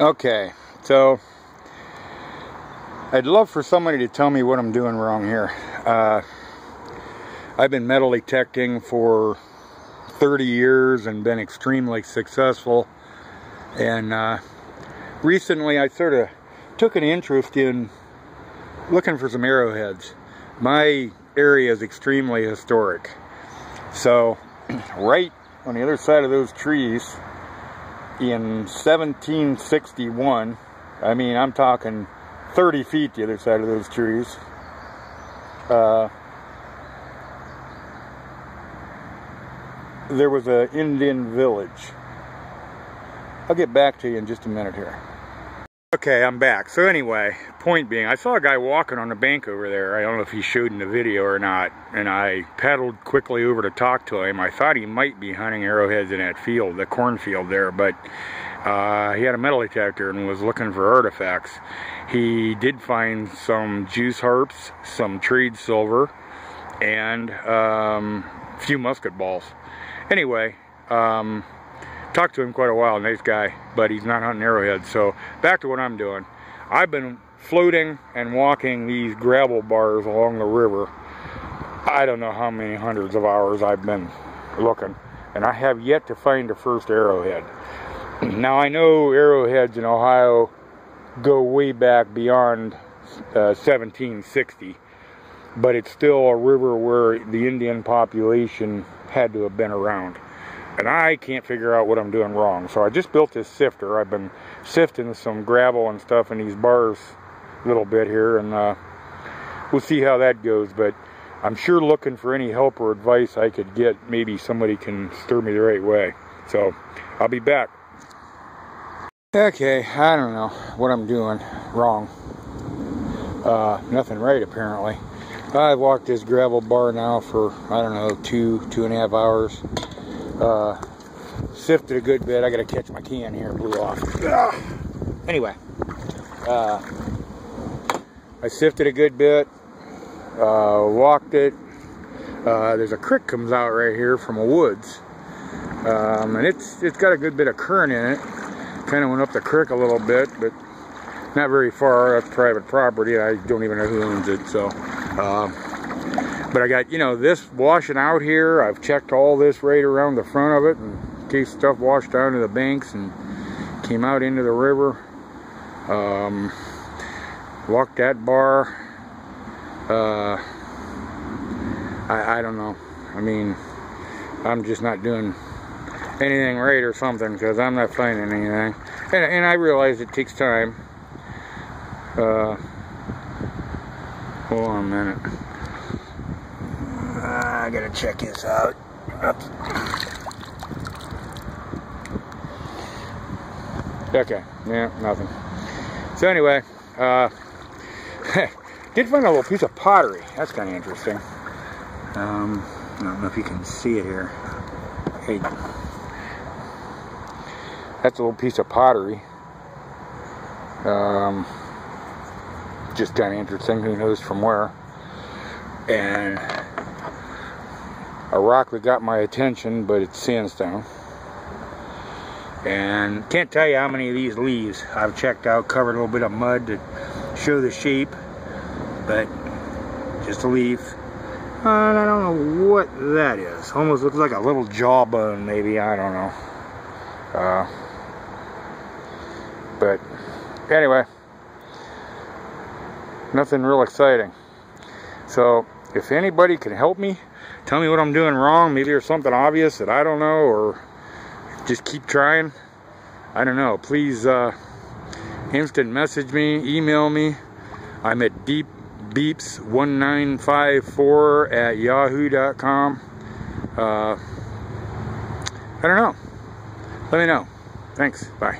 Okay, so I'd love for somebody to tell me what I'm doing wrong here. Uh, I've been metal detecting for 30 years and been extremely successful. And uh, recently I sort of took an interest in looking for some arrowheads. My area is extremely historic. So right on the other side of those trees in 1761, I mean, I'm talking 30 feet the other side of those trees, uh, there was an Indian village. I'll get back to you in just a minute here. Okay, I'm back. So anyway, point being, I saw a guy walking on the bank over there. I don't know if he showed in the video or not. And I paddled quickly over to talk to him. I thought he might be hunting arrowheads in that field, the cornfield there. But uh, he had a metal detector and was looking for artifacts. He did find some Jew's harps, some trade silver, and um, a few musket balls. Anyway, um, talked to him quite a while, nice guy, but he's not hunting arrowheads. So back to what I'm doing. I've been floating and walking these gravel bars along the river. I don't know how many hundreds of hours I've been looking, and I have yet to find the first arrowhead. Now I know arrowheads in Ohio go way back beyond uh, 1760, but it's still a river where the Indian population had to have been around and I can't figure out what I'm doing wrong. So I just built this sifter. I've been sifting some gravel and stuff in these bars a little bit here, and uh, we'll see how that goes. But I'm sure looking for any help or advice I could get. Maybe somebody can steer me the right way. So I'll be back. Okay, I don't know what I'm doing wrong. Uh, nothing right apparently. I've walked this gravel bar now for, I don't know, two, two and a half hours. Uh, sifted a good bit. I gotta catch my can here, blew off. Ugh. Anyway, uh, I sifted a good bit, uh, walked it. Uh, there's a creek comes out right here from a woods. Um, and it's it's got a good bit of current in it. Kind of went up the creek a little bit, but not very far. That's private property. I don't even know who owns it. So, uh, but I got, you know, this washing out here. I've checked all this right around the front of it in case stuff washed down to the banks and came out into the river. Um, walked that bar. Uh, I, I don't know. I mean, I'm just not doing anything right or something because I'm not finding anything. And, and I realize it takes time. Uh, hold on a minute. I gotta check this out. Okay, yeah, nothing. So anyway, uh, did find a little piece of pottery. That's kind of interesting. Um, I don't know if you can see it here. Hey, that's a little piece of pottery. Um, just kind of interesting. Who knows from where? And a rock that got my attention, but it's sandstone. And can't tell you how many of these leaves I've checked out, covered a little bit of mud to show the shape, but just a leaf. And I don't know what that is. Almost looks like a little jawbone, maybe. I don't know. Uh, but anyway, nothing real exciting. So if anybody can help me, tell me what I'm doing wrong. Maybe there's something obvious that I don't know, or just keep trying. I don't know. Please uh, instant message me, email me. I'm at deep beeps1954 at yahoo.com. Uh, I don't know. Let me know. Thanks. Bye.